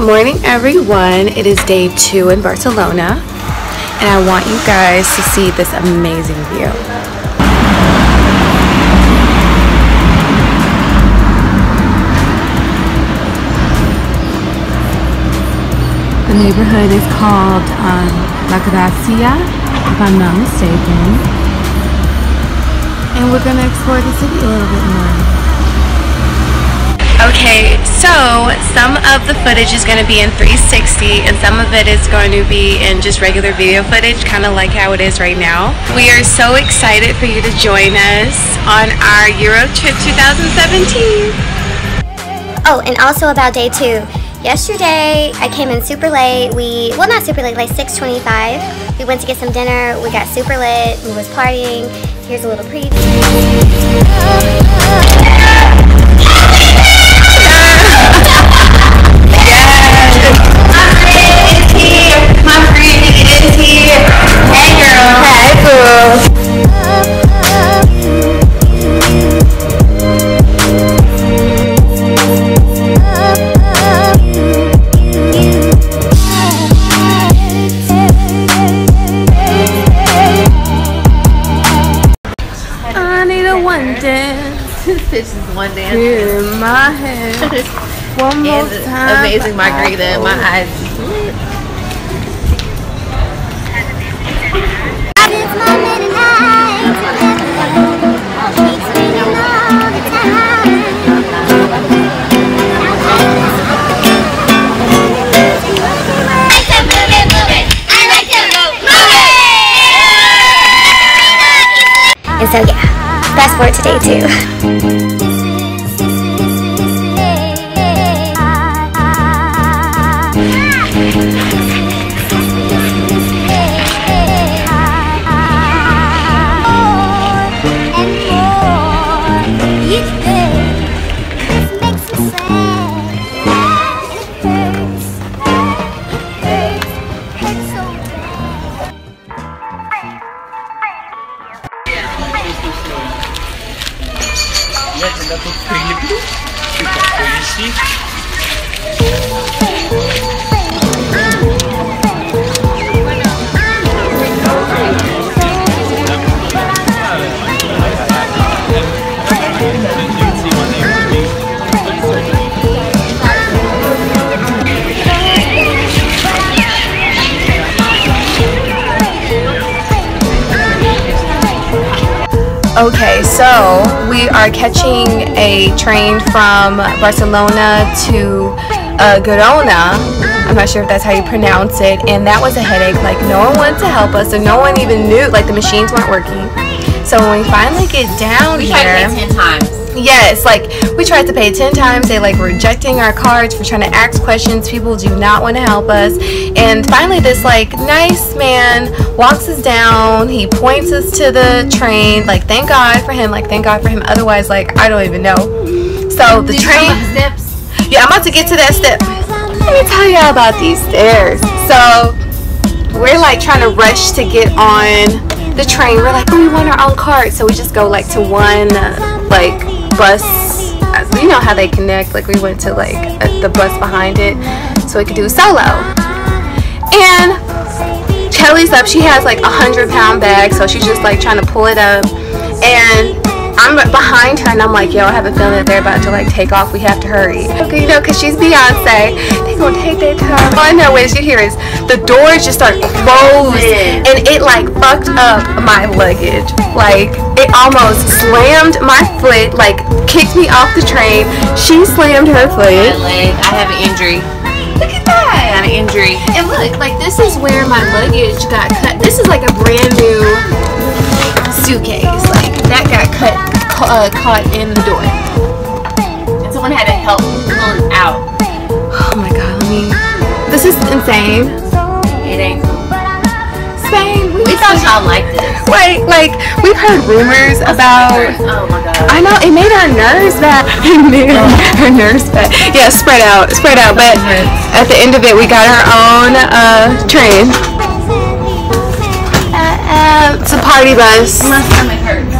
morning everyone. It is day two in Barcelona and I want you guys to see this amazing view. The neighborhood is called um, La Gracia, if I'm not mistaken. And we're gonna explore the city a little bit more. Okay, so some of the footage is going to be in 360 and some of it is going to be in just regular video footage, kind of like how it is right now. We are so excited for you to join us on our Euro trip 2017. Oh, and also about day two. Yesterday, I came in super late. We, well not super late, like 6.25. We went to get some dinner. We got super lit. We was partying. Here's a little preview. One dance. in my head. One more And time. amazing margarita in my eyes. It's my midnight. It's raining all the time. And so yeah, fast forward to Okay, so we are catching a train from Barcelona to uh, Girona. I'm not sure if that's how you pronounce it. And that was a headache. Like, no one wanted to help us, and no one even knew. Like, the machines weren't working. So when we finally get down We here, tried to pay 10 times. Yes, like we tried to pay 10 times. They like rejecting our cards for trying to ask questions. People do not want to help us. And finally, this like nice man walks us down. He points us to the train. Like, thank God for him. Like, thank God for him. Otherwise, like, I don't even know. So the Did you come train. up the steps? Yeah, I'm about to get to that step. Let me tell y'all about these stairs. So we're like trying to rush to get on the train. We're like, oh, we want our own cart, so we just go like to one uh, like bus. You know how they connect. Like we went to like uh, the bus behind it, so we could do a solo. And Kelly's up. She has like a hundred pound bag, so she's just like trying to pull it up. And I'm behind her, and I'm like, yo, I have a feeling that they're about to like take off. We have to hurry. Okay, you know, cause she's Beyonce. They gonna take their time. All I know is you hear is the doors just start closed, and it like fucked up my luggage. Like it almost slammed my foot, like kicked me off the train. She slammed her foot. My leg. I have an injury. Look at that. I had an injury. And look, like this is where my luggage got cut. This is like a brand new suitcase. Like that got cut, uh, caught in the door. And someone had to help pull it out. Oh my god, let me. This is insane. It ain't. Spain. We thought y'all liked this. Wait, like we've heard rumors about. Oh my god. I know it made our nerves bad. It made her, her nerves bad. Yeah, spread out, spread out. But at the end of it, we got our own uh, train. Uh, uh, it's a party bus. My stomach hurts.